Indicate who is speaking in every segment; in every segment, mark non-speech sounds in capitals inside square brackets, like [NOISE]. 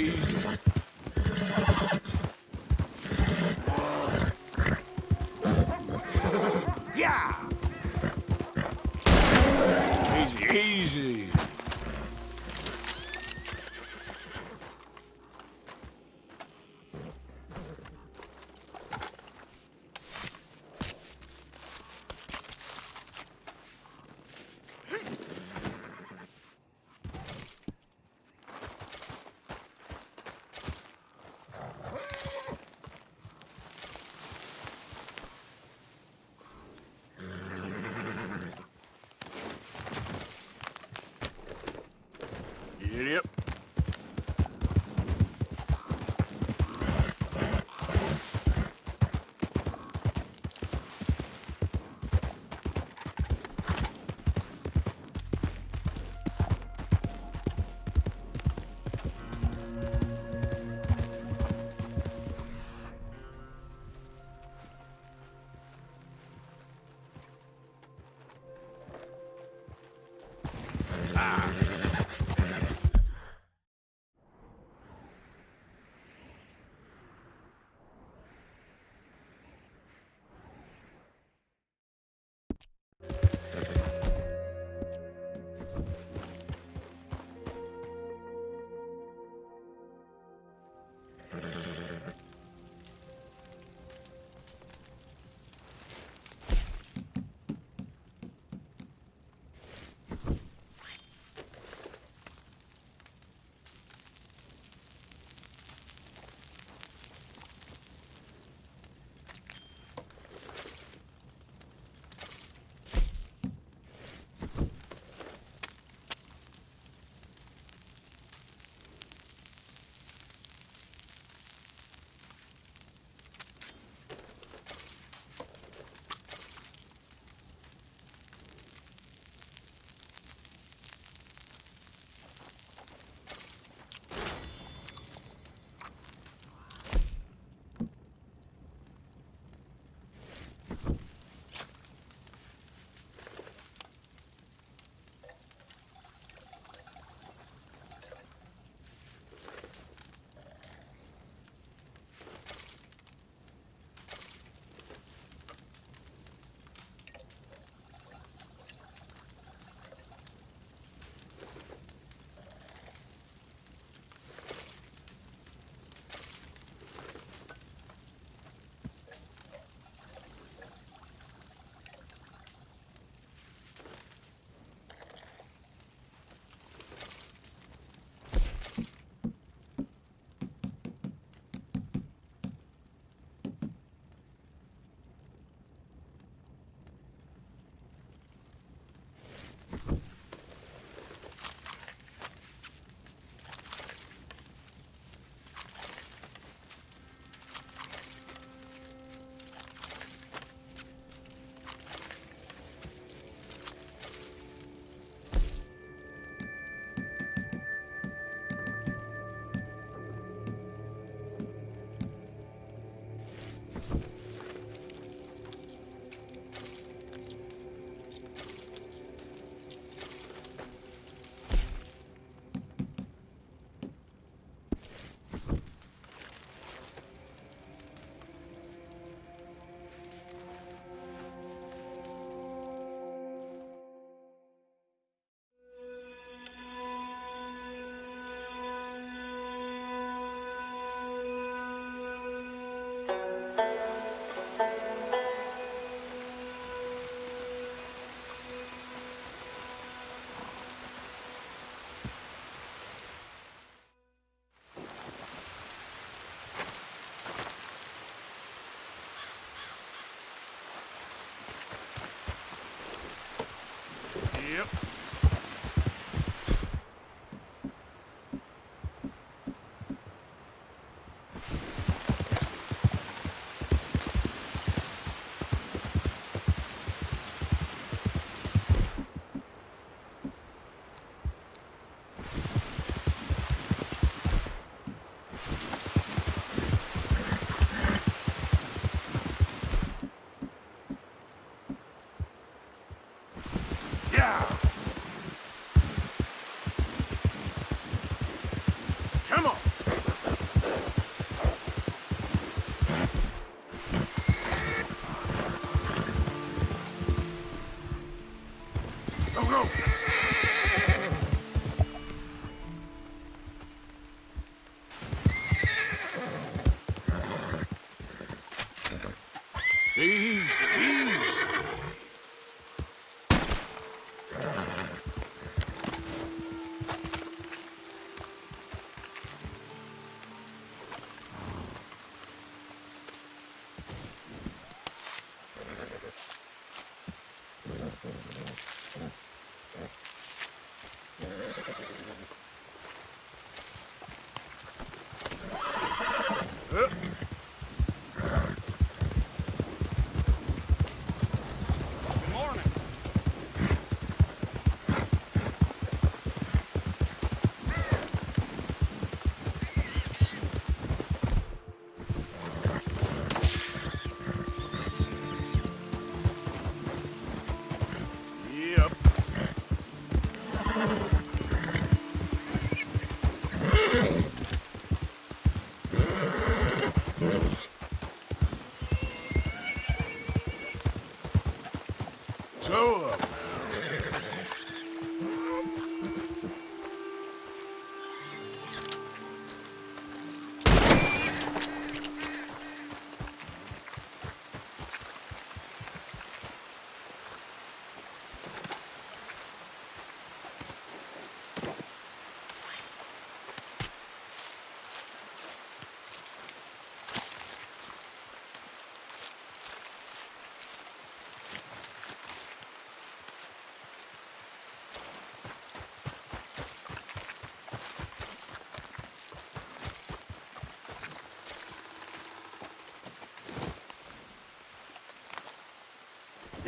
Speaker 1: Easy. Get up.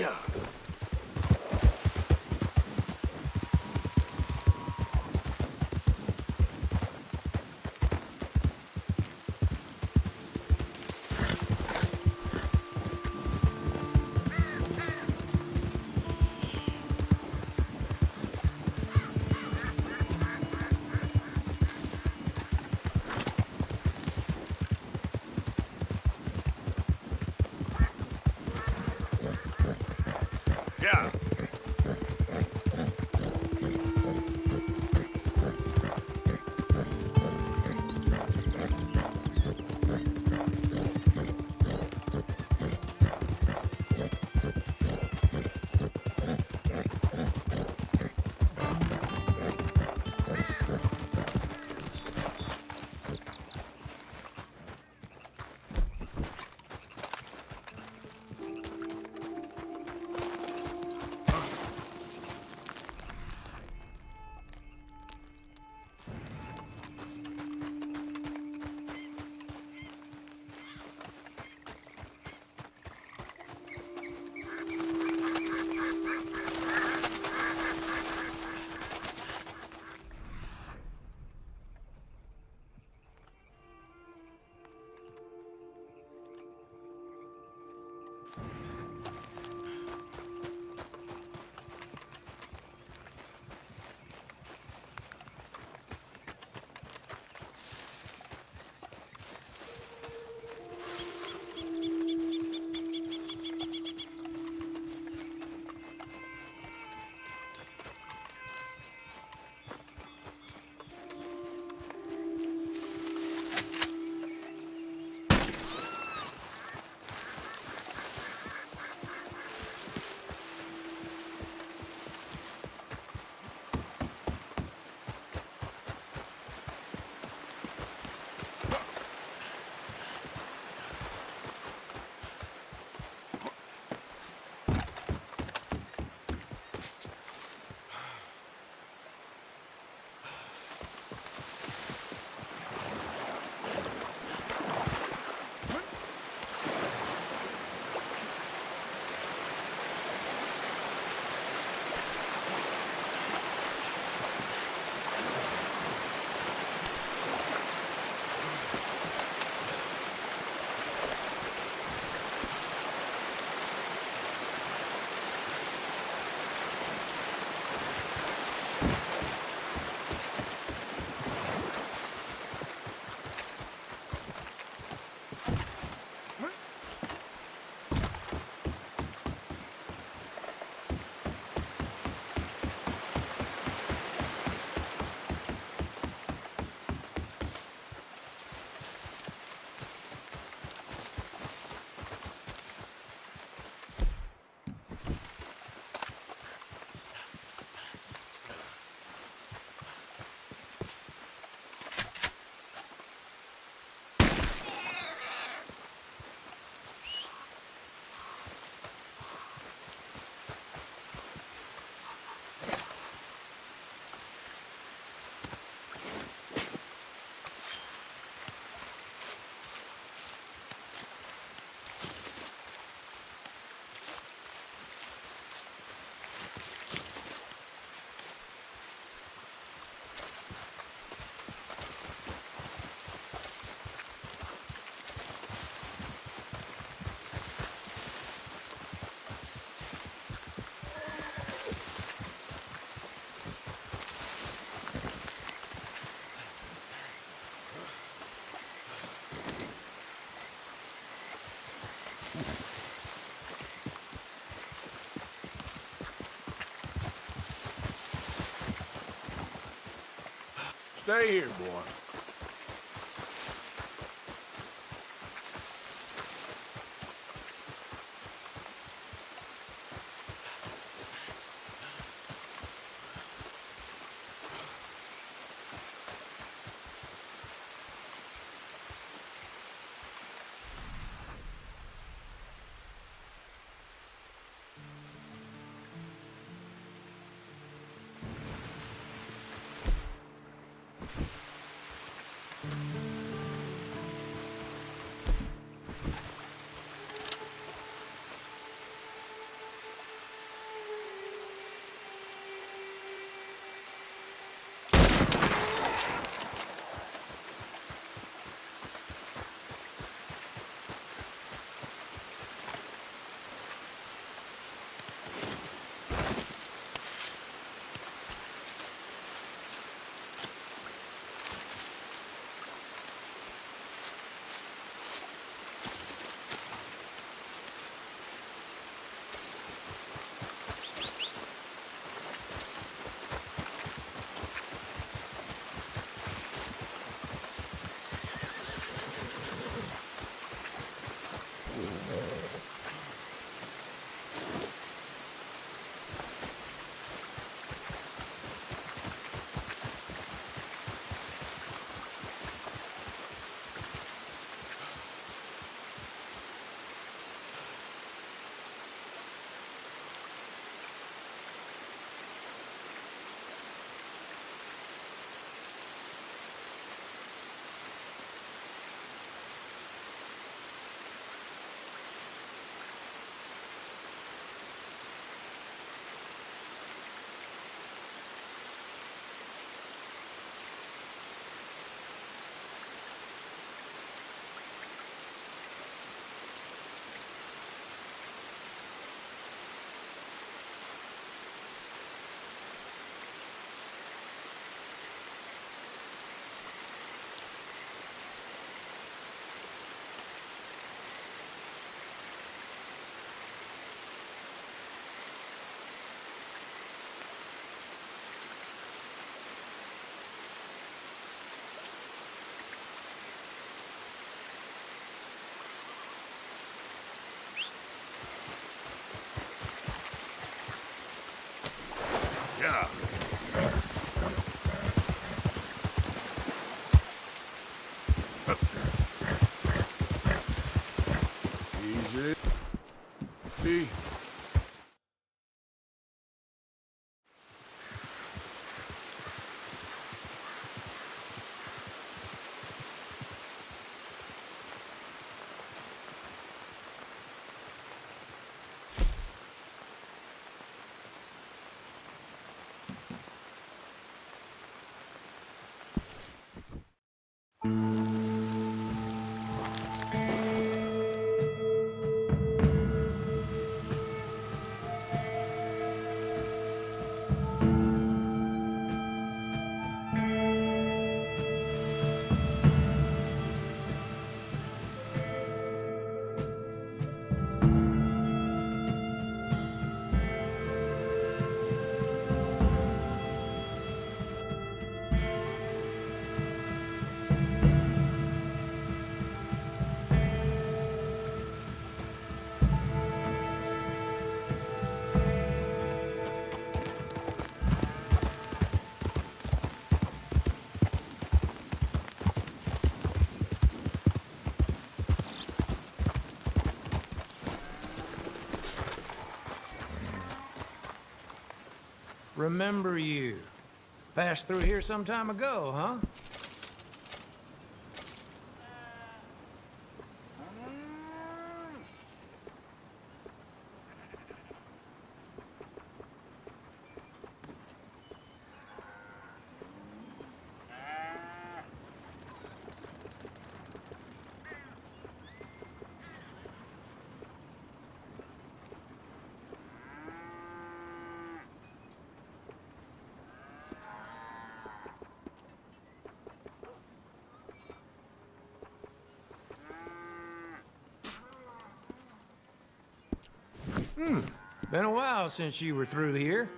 Speaker 1: Yeah. Stay here, boy.
Speaker 2: Remember you. Passed through here some time ago, huh? Hmm. Been a while since you were through here.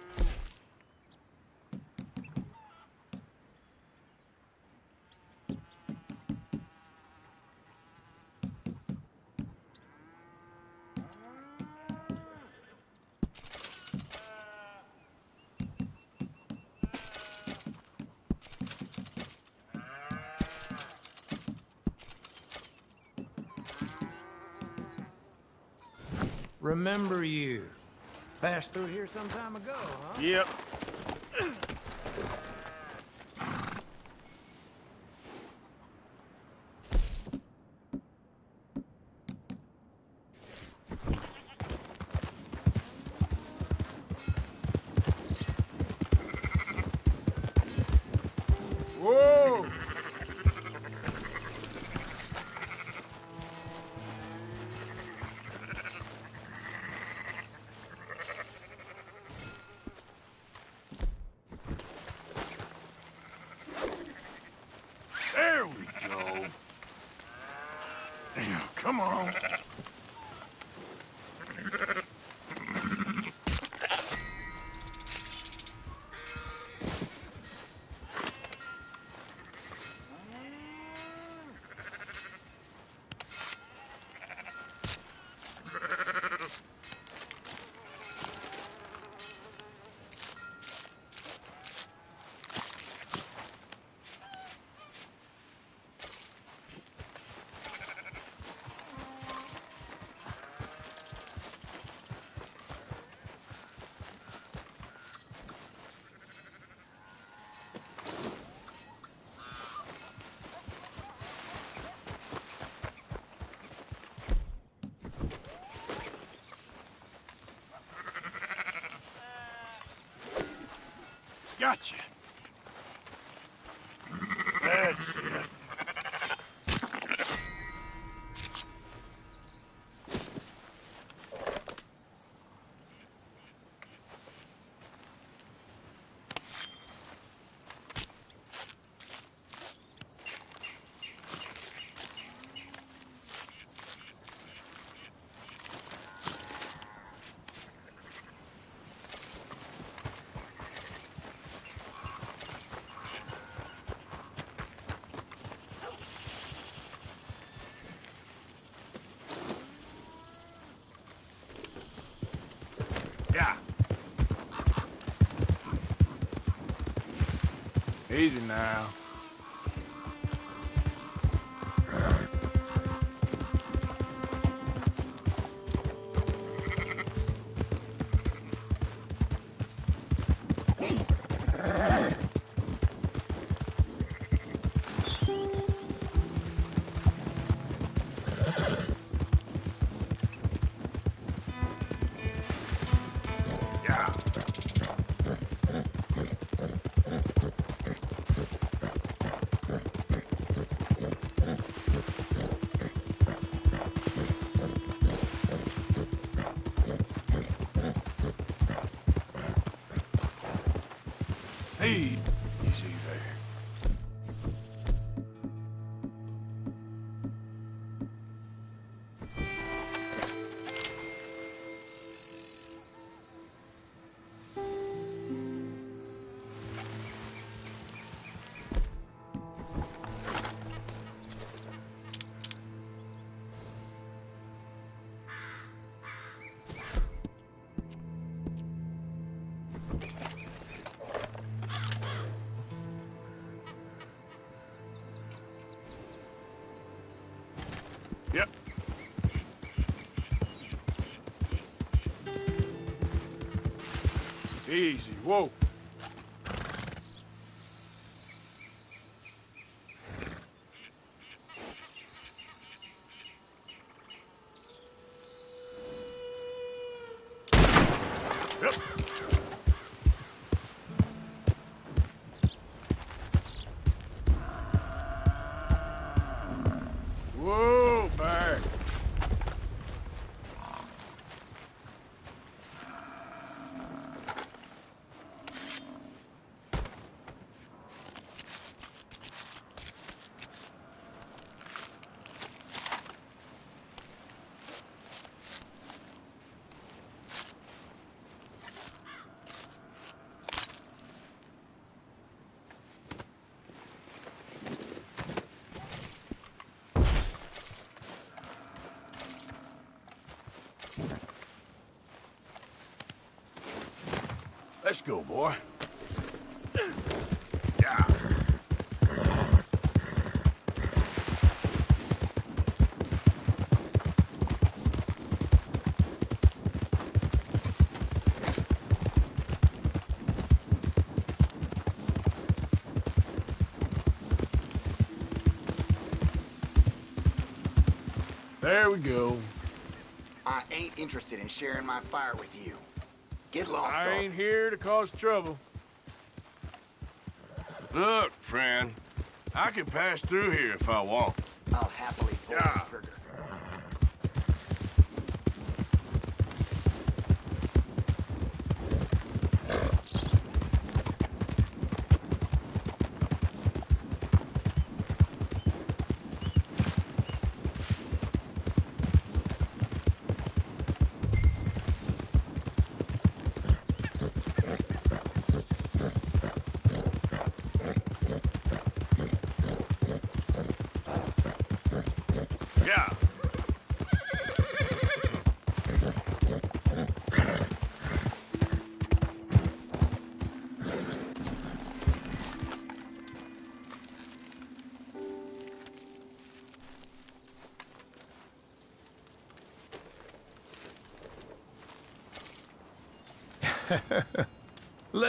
Speaker 2: Remember you. Passed through here some time ago, huh?
Speaker 1: Yep. Gotcha. That's it. Easy now. Easy. Whoa. Yep. Whoa, back. Let's go, boy. There we go.
Speaker 3: I ain't interested in sharing my fire with you. Get lost,
Speaker 1: I
Speaker 3: dog.
Speaker 1: ain't here to cause trouble. Look, friend, I can pass through here if I want.
Speaker 3: I'll happily pull
Speaker 1: Yeah.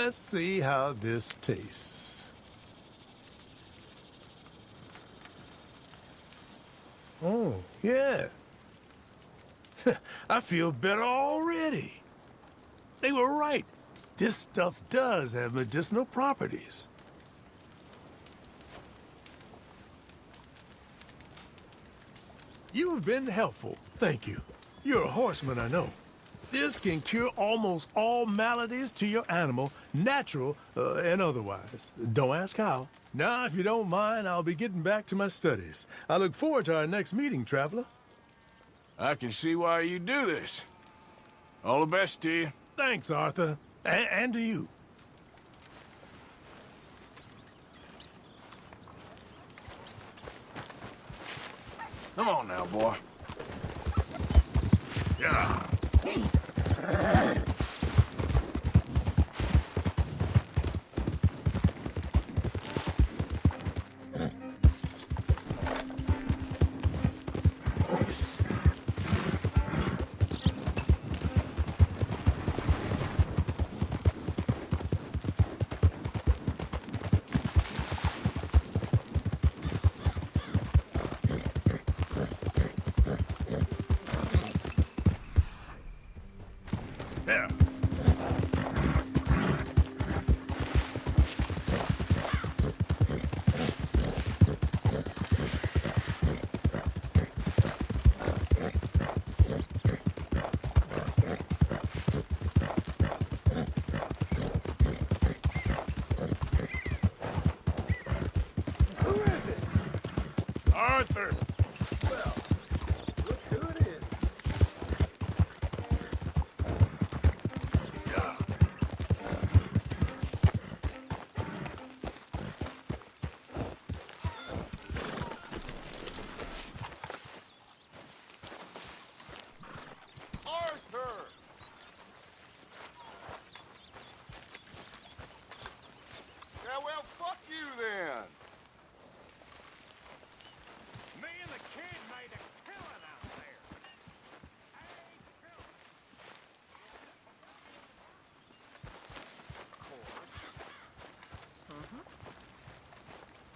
Speaker 4: Let's see how this tastes. Oh, yeah. [LAUGHS] I feel better already. They were right. This stuff does have medicinal properties. You've been helpful. Thank you. You're a horseman, I know. This can cure almost all maladies to your animal, natural uh, and otherwise. Don't ask how. Now, if you don't mind, I'll be getting back to my studies. I look forward to our next meeting, traveler.
Speaker 1: I can see why you do this. All the best to you.
Speaker 4: Thanks, Arthur. A and to you.
Speaker 1: Come on now, boy. Yeah. Yeah.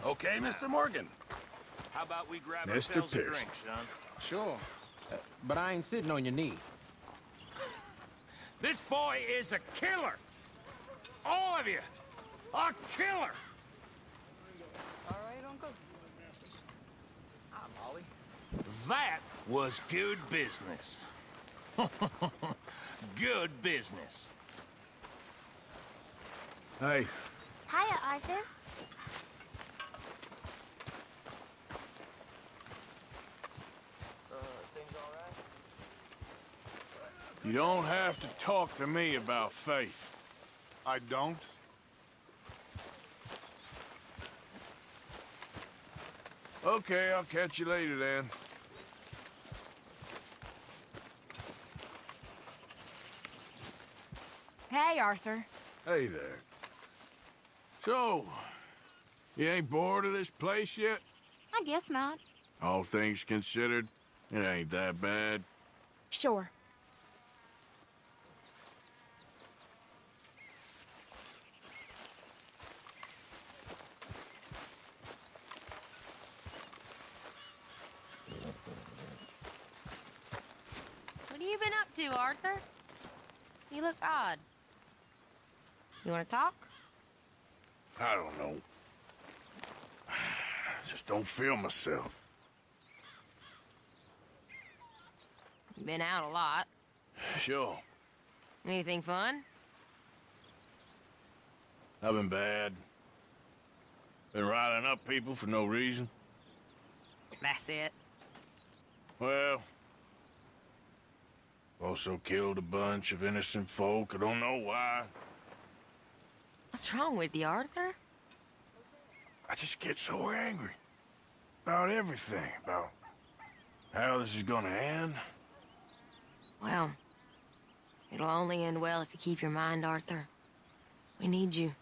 Speaker 1: Okay, Mr. Morgan.
Speaker 5: How about we grab
Speaker 1: Mr.
Speaker 5: ourselves a
Speaker 1: Pierce.
Speaker 5: drink, son?
Speaker 2: Sure. Uh, but I ain't sitting on your knee. [LAUGHS]
Speaker 5: This boy is a killer. All of you. A killer.
Speaker 6: All right, Uncle. I'm Holly.
Speaker 5: That was good business. [LAUGHS] good business.
Speaker 1: Hey,
Speaker 7: Hiya, Arthur.
Speaker 1: You don't have to talk to me about faith. I don't? Okay, I'll catch you later then.
Speaker 6: Hey, Arthur.
Speaker 1: Hey there. So, you ain't bored of this place yet?
Speaker 7: I guess not.
Speaker 1: All things considered, it ain't that bad.
Speaker 6: Sure.
Speaker 8: What have you been up to, Arthur? You look odd. You want to talk?
Speaker 1: I don't know. [SIGHS] I just don't feel myself.
Speaker 8: You've been out a lot.
Speaker 1: Sure,
Speaker 8: Anything fun?
Speaker 1: I've been bad. Been riding up people for no reason.
Speaker 8: That's it.
Speaker 1: Well, also killed a bunch of innocent folk. I don't know why.
Speaker 8: What's wrong with you, Arthur?
Speaker 1: I just get so angry about everything, about how this is gonna end.
Speaker 8: Well, it'll only end well if you keep your mind, Arthur. We need you.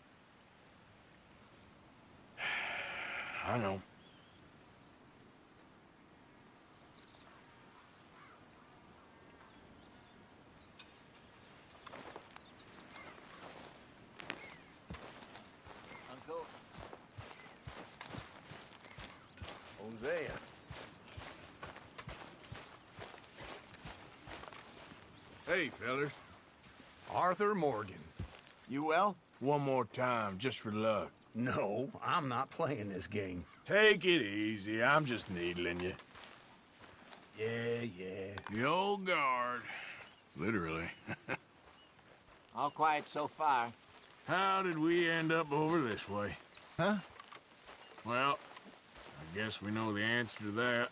Speaker 8: [SIGHS]
Speaker 1: I know. There. Hey, fellas.
Speaker 9: Arthur Morgan.
Speaker 10: You well?
Speaker 1: One more time, just for luck.
Speaker 9: No, I'm not playing this game.
Speaker 1: Take it easy. I'm just needling you.
Speaker 9: Yeah, yeah.
Speaker 1: The old guard. Literally. [LAUGHS]
Speaker 10: All quiet so far.
Speaker 1: How did we end up over this way?
Speaker 10: Huh?
Speaker 1: Well, I guess we know the answer to that.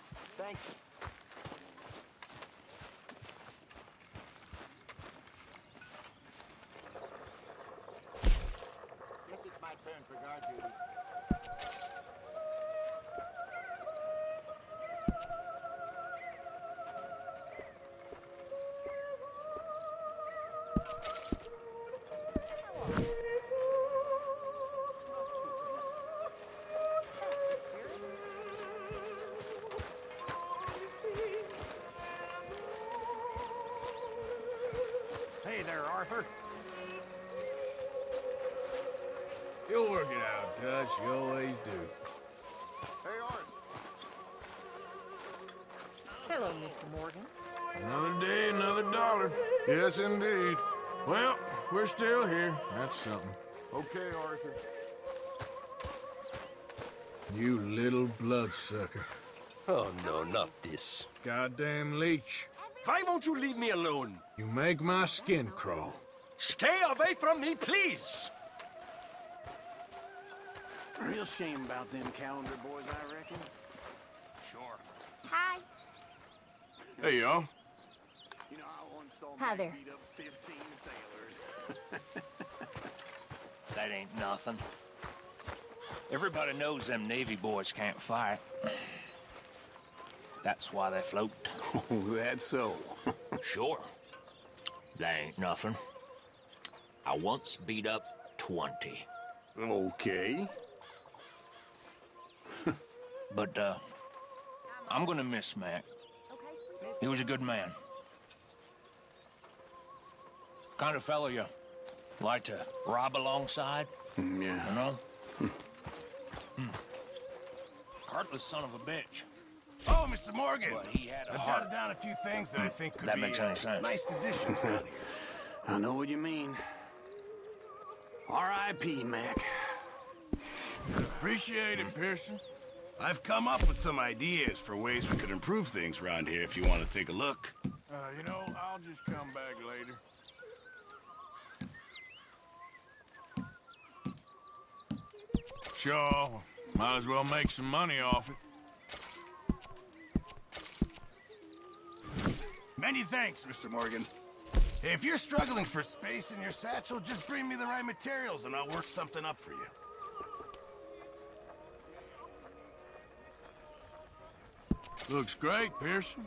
Speaker 10: My turn for guard duty.
Speaker 1: It out, You always do.
Speaker 8: Hello, Mr. Morgan.
Speaker 1: Another day, another dollar.
Speaker 11: Yes, indeed.
Speaker 1: Well, we're still here. That's something.
Speaker 11: Okay, Arthur.
Speaker 1: You little bloodsucker.
Speaker 12: Oh, no, not this.
Speaker 1: Goddamn leech.
Speaker 12: Why won't you leave me alone?
Speaker 1: You make my skin crawl.
Speaker 12: Stay away from me, please!
Speaker 9: Real shame about them Callander boys, I reckon.
Speaker 12: Sure.
Speaker 7: Hi.
Speaker 1: Hey, y'all.
Speaker 9: You know, I once saw
Speaker 7: Hi there.
Speaker 9: beat up 15 sailors. [LAUGHS]
Speaker 12: That ain't nothing. Everybody knows them Navy boys can't fight. That's why they float.
Speaker 9: Oh, [LAUGHS] that's so. [LAUGHS]
Speaker 12: Sure. That ain't nothing. I once beat up 20.
Speaker 9: Okay.
Speaker 12: But, uh, I'm gonna miss Mac. He was a good man. Kind of fellow you like to rob alongside,
Speaker 9: Mm, Yeah.
Speaker 12: you know? Hmm. Heartless son of a bitch.
Speaker 11: Oh, Mr. Morgan.
Speaker 12: But he had a
Speaker 11: I've
Speaker 12: heart.
Speaker 11: jotted down a few things that I think could
Speaker 12: That
Speaker 11: be
Speaker 12: makes
Speaker 11: uh,
Speaker 12: sense.
Speaker 11: nice additions around here. [LAUGHS]
Speaker 9: I know what you mean. R.I.P., Mac.
Speaker 1: Appreciate it, Pearson.
Speaker 11: I've come up with some ideas for ways we could improve things around here if you want to take a look.
Speaker 1: Uh, you know, I'll just come back later. Sure, might as well make some money off it.
Speaker 11: Many thanks, Mr. Morgan. If you're struggling for space in your satchel, just bring me the right materials and I'll work something up for you.
Speaker 1: Looks great, Pearson.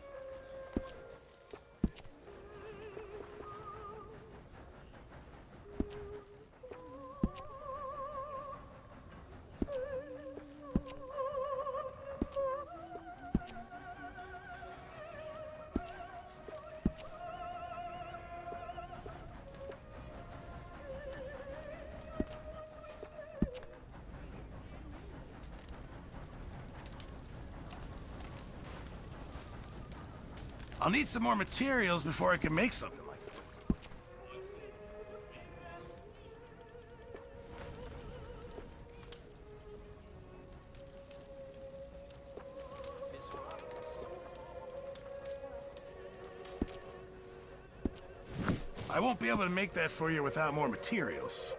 Speaker 11: Need some more materials before I can make something like. I won't be able to make that for you without more materials.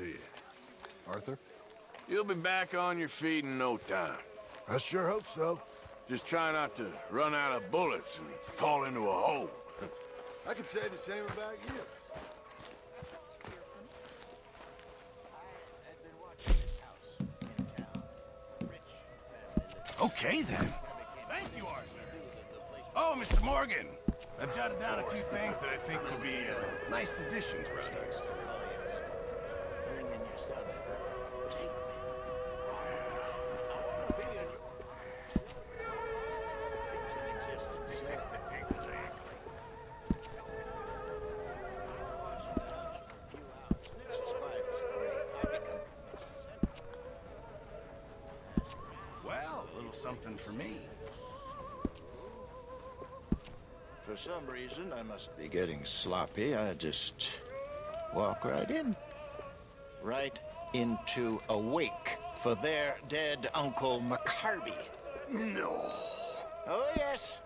Speaker 1: To you.
Speaker 2: Arthur?
Speaker 1: You'll be back on your feet in no time.
Speaker 11: I sure hope so.
Speaker 1: Just try not to run out of bullets and fall into a hole. [LAUGHS]
Speaker 11: I could say the same about you. Okay, then. Thank you, Arthur. Oh, Mr. Morgan. I've jotted down a few things that I think will be uh, nice additions around
Speaker 3: must sloppy. I just walk right in. Right into a wake for their dead Uncle McCarby.
Speaker 11: No.
Speaker 3: Oh, yes.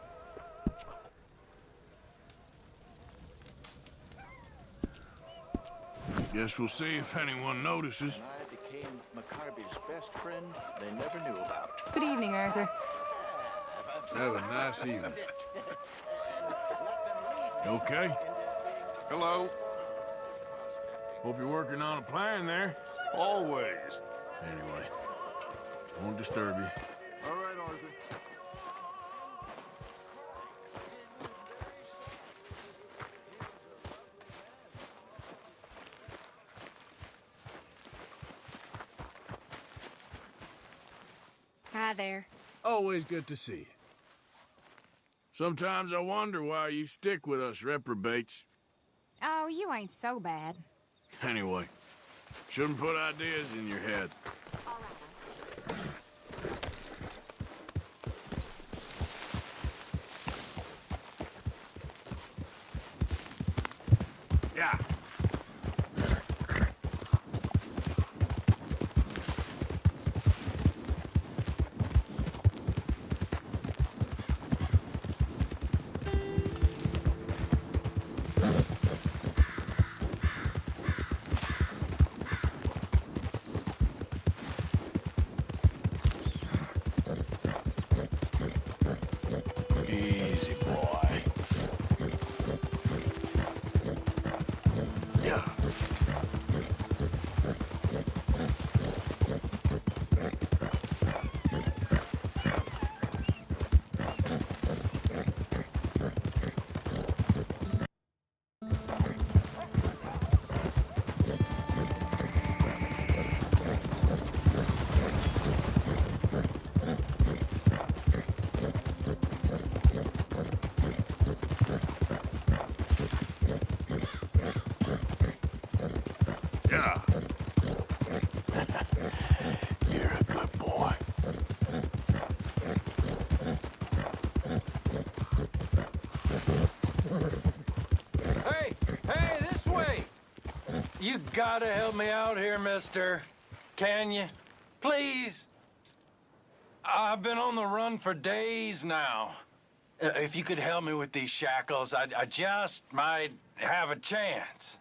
Speaker 1: Guess we'll see if anyone notices.
Speaker 3: I became McCarby's best friend they never knew about.
Speaker 6: Good evening, Arthur.
Speaker 1: Have a nice evening. [LAUGHS] Okay?
Speaker 12: Hello.
Speaker 1: Hope you're working on a plan there.
Speaker 12: Always.
Speaker 1: Anyway, won't disturb you.
Speaker 11: All right, Arthur.
Speaker 8: Hi there.
Speaker 1: Always good to see you. Sometimes I wonder why you stick with us reprobates.
Speaker 7: You ain't so bad.
Speaker 1: Anyway, shouldn't put ideas in your head.
Speaker 5: Gotta help me out here, mister. Can you? Please? I've been on the run for days now. Uh, If you could help me with these shackles, I, I just might have a chance.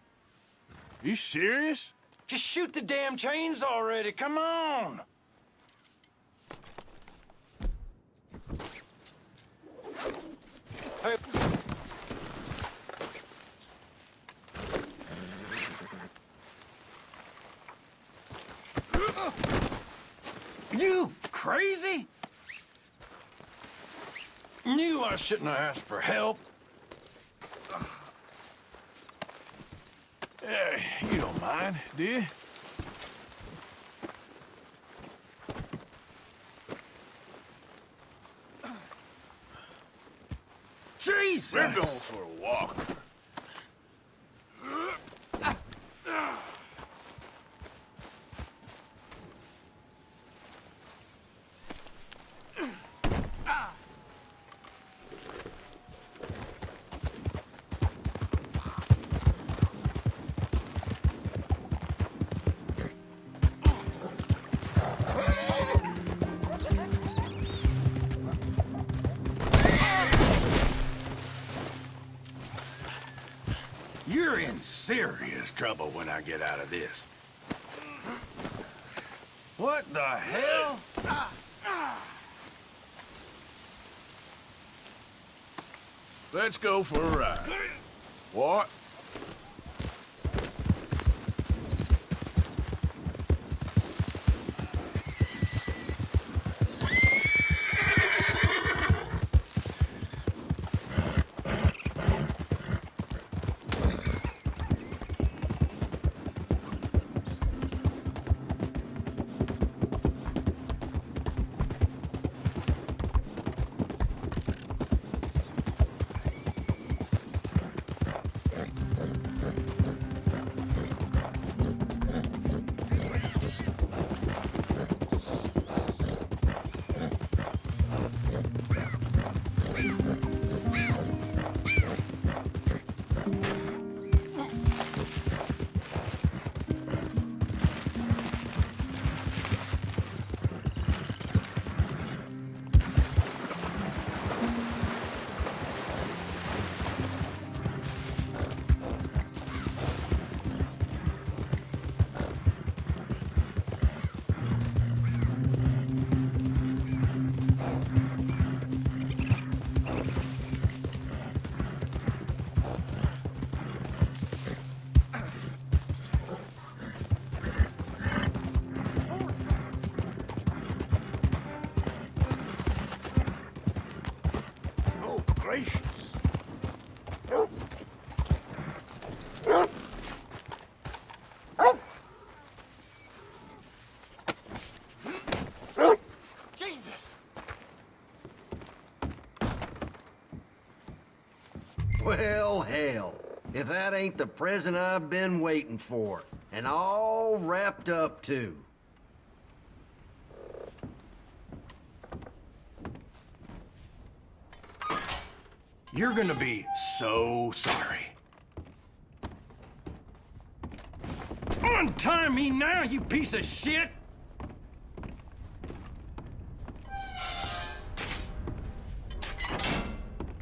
Speaker 1: You serious?
Speaker 5: Just shoot the damn chains already. Come on. Hey. You crazy? Knew I shouldn't have asked for help. [SIGHS]
Speaker 1: Hey, you don't mind, do you?
Speaker 5: Jesus!
Speaker 1: Trouble when I get out of this.
Speaker 5: What the hell?
Speaker 1: Let's go for a ride. What?
Speaker 13: Well, hell. If that ain't the present I've been waiting for. And all wrapped up, too.
Speaker 1: You're gonna be so sorry.
Speaker 5: Untie me now, you piece of shit!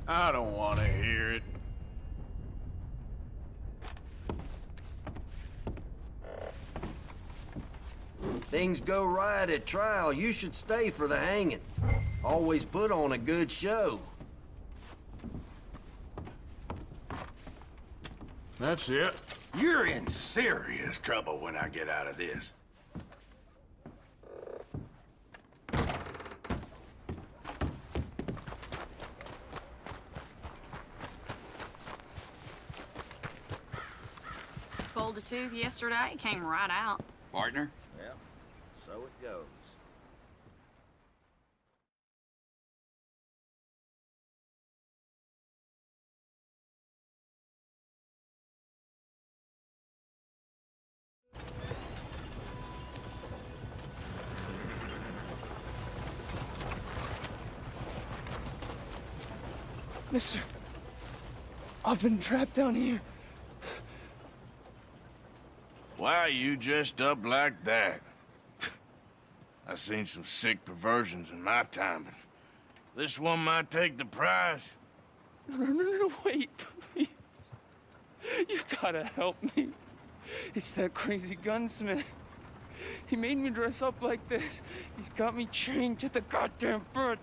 Speaker 1: I don't want to hear it.
Speaker 13: Things go right at trial, you should stay for the hanging. Always put on a good show.
Speaker 1: That's it. You're in serious trouble when I get out of this.
Speaker 14: Pulled a tooth yesterday, came right out.
Speaker 15: Partner?
Speaker 13: Yep, so it goes.
Speaker 16: Mister, I've been trapped down here.
Speaker 1: Why are you dressed up like that? I've seen some sick perversions in my time, but this one might take the prize.
Speaker 16: No, no, no, no, wait, please. You gotta help me. It's that crazy gunsmith. He made me dress up like this. He's got me chained to the goddamn bed.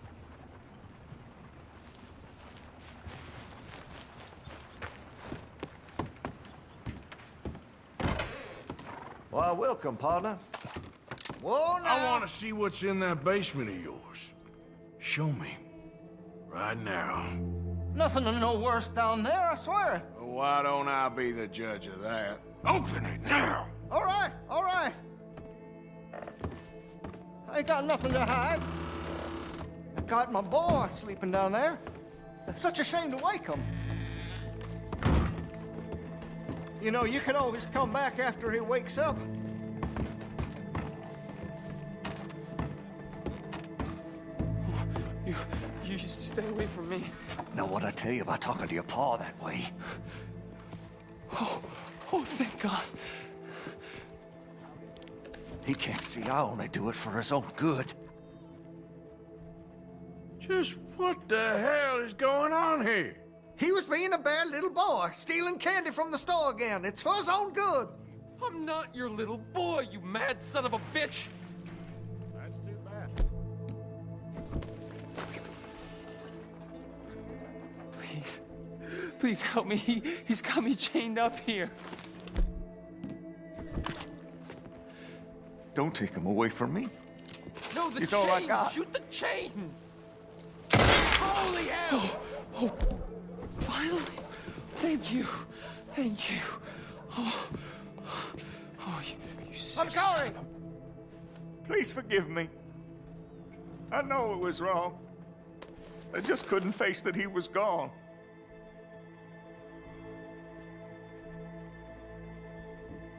Speaker 13: Well, welcome, partner. Whoa, now.
Speaker 1: I want to see what's in that basement of yours. Show me. Right now.
Speaker 17: Nothing to no worse down there, I swear.
Speaker 1: Oh, why don't I be the judge of that? Open it now!
Speaker 15: All right, all right. I ain't got nothing to hide. I got my boy sleeping down there. It's such a shame to wake him. You know, you can always come back after he wakes up.
Speaker 16: You, you just stay away from me.
Speaker 15: Know what I tell you about talking to your paw that way?
Speaker 16: Oh, oh, thank God.
Speaker 15: He can't see I only do it for his own good.
Speaker 1: Just what the hell is going on here?
Speaker 15: He was being a bad little boy, stealing candy from the store again. It's for his own good.
Speaker 16: I'm not your little boy, you mad son of a bitch! Please help me. [LAUGHS] He, he's got me chained up here.
Speaker 15: Don't take him away from me.
Speaker 16: No, the
Speaker 15: He's
Speaker 16: chains!
Speaker 15: all I got.
Speaker 16: Shoot the chains! Holy hell! Oh, oh, finally! Thank you. Thank you. Oh, oh you, you sick
Speaker 15: I'm sorry.
Speaker 16: of
Speaker 15: Please forgive me. I know it was wrong. I just couldn't face that he was gone.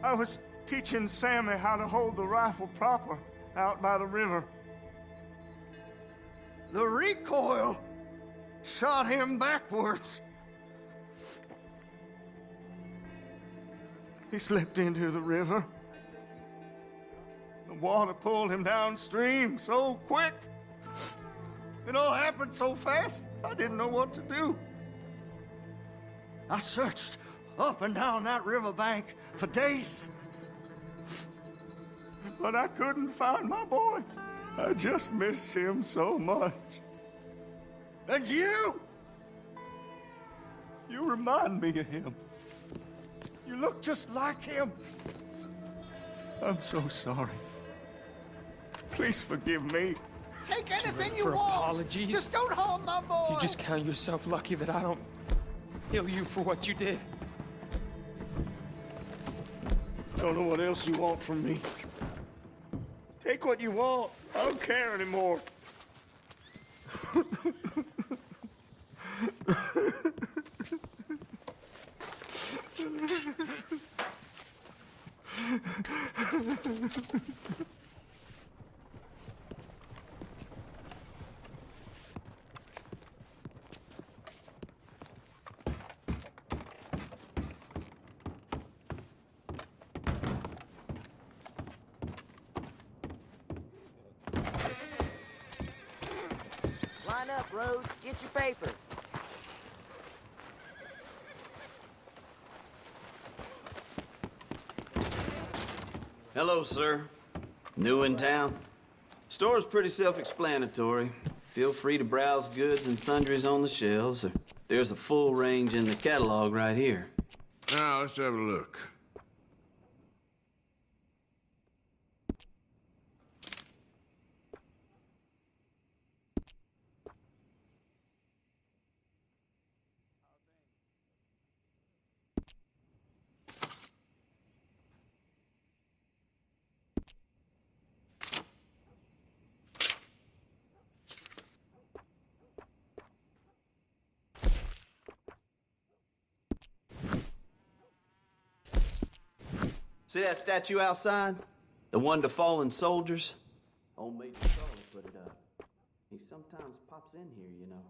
Speaker 15: I was teaching Sammy how to hold the rifle proper out by the river. The recoil shot him backwards. He slipped into the river. The water pulled him downstream so quick. It all happened so fast, I didn't know what to do. I searched up and down that riverbank for days. But I couldn't find my boy. I just miss him so much. And you! You remind me of him. You look just like him. I'm so sorry. Please forgive me. Take
Speaker 16: anything you for want. apologies?
Speaker 15: Just don't harm my boy.
Speaker 16: You just count yourself lucky that I don't kill you for what you did.
Speaker 15: Don't know what else you want from me. Take what you want. I don't care anymore. [LAUGHS]
Speaker 17: Line up, Rose. Get your paper.
Speaker 18: Sir. New in town? Store's pretty self-explanatory. Feel free to browse goods and sundries on the shelves. There's a full range in the catalog right here.
Speaker 1: Now, let's have a look.
Speaker 18: See that statue outside? The one to fallen soldiers? Old Major Charlie put it up. He sometimes pops in here, you know.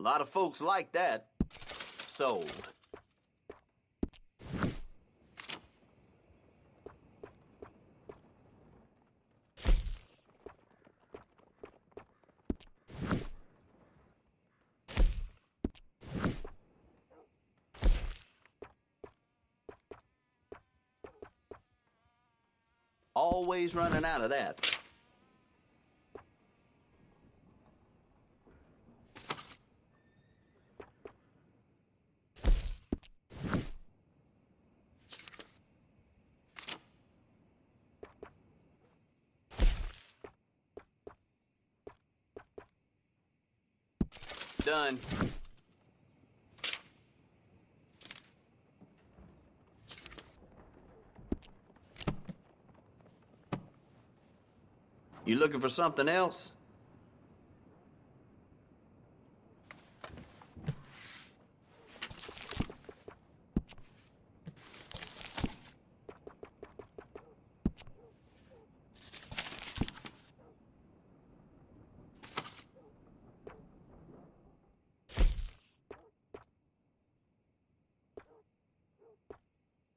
Speaker 18: A lot of folks like that. Sold. Always running out of that. Done. Looking for something else?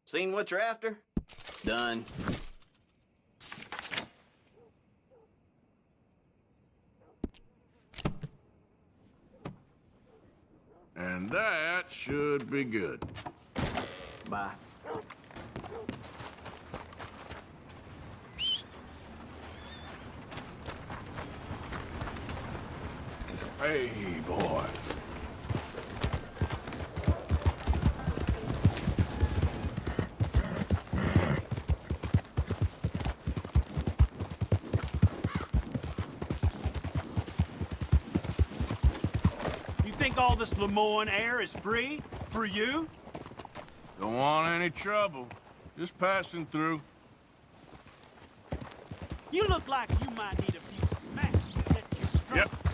Speaker 18: Seen what you're after? Done.
Speaker 1: And that should be good.
Speaker 18: Bye.
Speaker 1: Hey, boy.
Speaker 19: You think all this Lemoyne air is free? For you?
Speaker 1: Don't want any trouble. Just passing through.
Speaker 19: You look like you might need a few smacks to set you straight.
Speaker 1: Yep.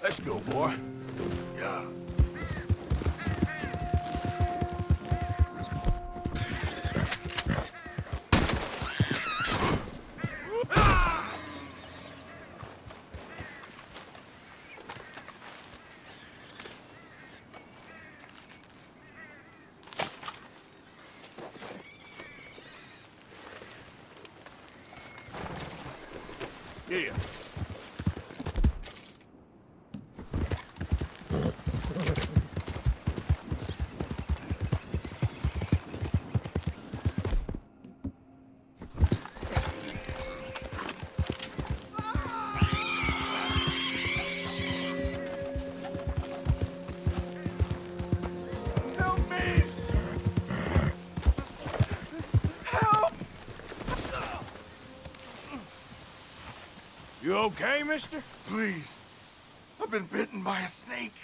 Speaker 1: Let's go, boy. Okay, mister?
Speaker 20: Please. I've been bitten by a snake.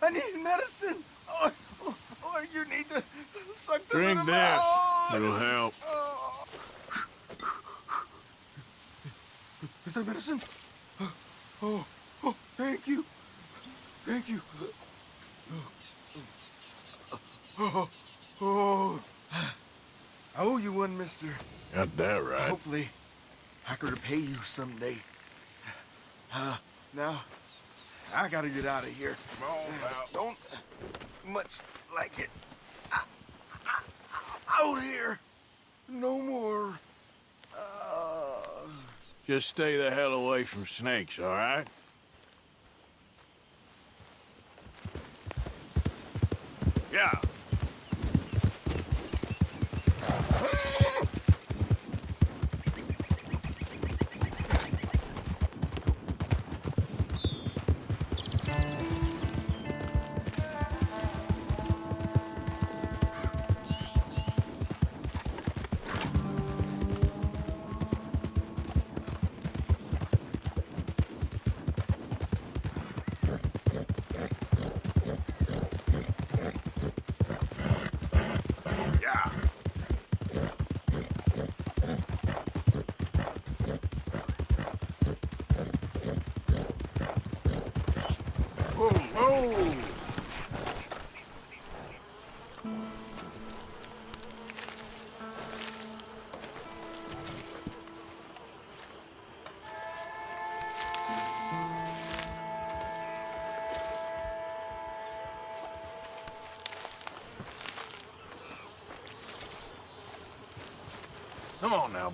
Speaker 20: I need medicine. Or, or, or you need to suck the
Speaker 1: Drink
Speaker 20: venom
Speaker 1: this.
Speaker 20: out.
Speaker 1: It'll help. Oh.
Speaker 20: Is that medicine? Oh, oh, thank you. Thank you. Oh, oh. I owe you one, mister.
Speaker 1: Got that right.
Speaker 20: Hopefully, I could repay you someday. Uh, now, I gotta get out of here.
Speaker 1: Come on, pal.
Speaker 20: Don't much like it. I- I- out here. No more. Uh,
Speaker 1: Just stay the hell away from snakes, all right? Yeah.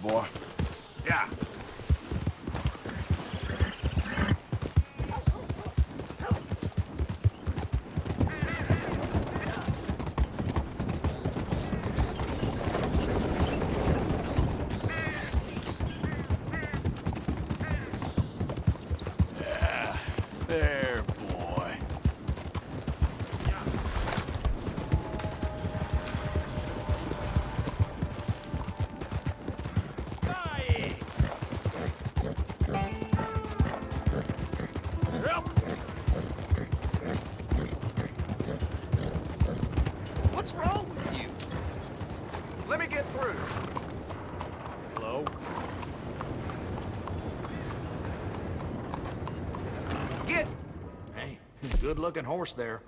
Speaker 1: Boy.
Speaker 21: Good looking horse there.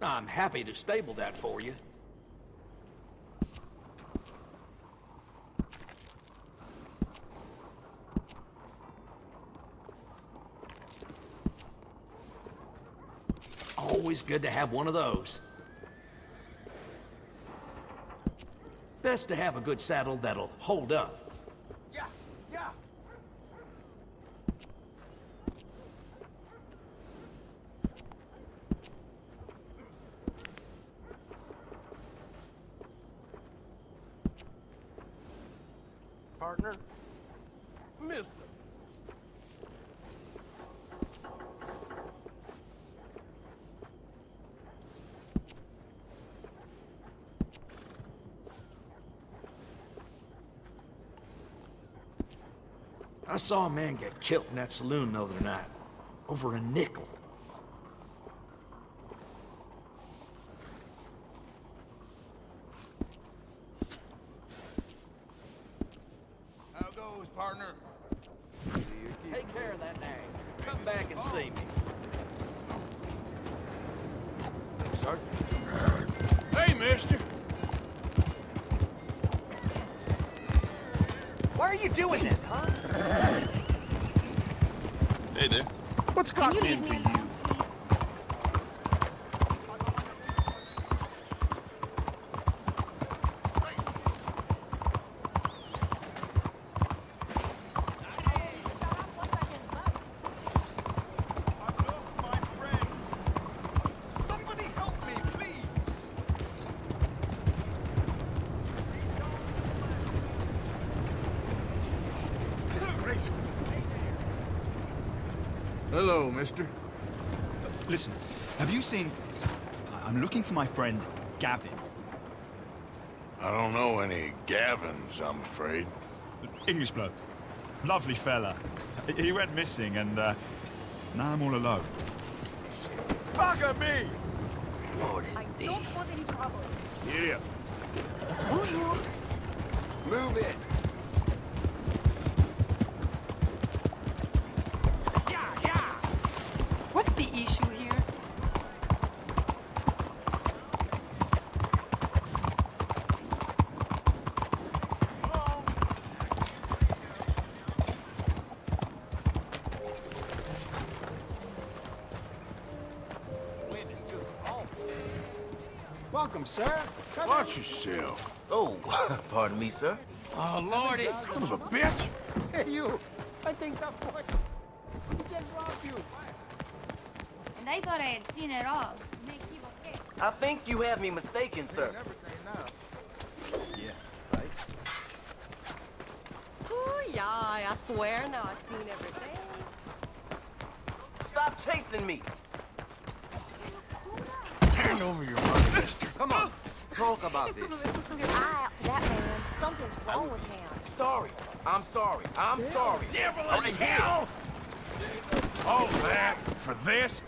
Speaker 21: I'm happy to stable that for you. Always good to have one of those. Best to have a good saddle that'll hold up.
Speaker 15: Yeah, yeah.
Speaker 21: Partner?
Speaker 15: Mister.
Speaker 21: I saw a man get killed in that saloon the other night. Over a nickel.
Speaker 1: Hello, mister.
Speaker 6: Listen, have you seen... I'm looking for my friend, Gavin.
Speaker 1: I don't know any Gavins, I'm afraid.
Speaker 6: English bloke. Lovely fella. He- He went missing and, uh, now I'm all alone.
Speaker 15: Bugger me!
Speaker 8: I Don't want any trouble.
Speaker 1: Yeah.
Speaker 22: Move it.
Speaker 21: Pardon me, sir.
Speaker 1: Oh, Lordy. Son of a bitch.
Speaker 15: Hey, you. I think that boy... He just robbed you.
Speaker 23: And I thought I had seen it all. Make you okay.
Speaker 21: I think you have me mistaken, sir.
Speaker 15: Everything now.
Speaker 6: Yeah, right?
Speaker 8: Oh, yeah, I swear now I've seen everything.
Speaker 21: Stop chasing me.
Speaker 1: Hand over your money, mister.
Speaker 21: Come on. Talk about this. [LAUGHS]
Speaker 8: Something's wrong with him.
Speaker 21: Sorry. I'm sorry. I'm sorry.
Speaker 1: Devil
Speaker 21: Right here.
Speaker 1: hell! All that for this?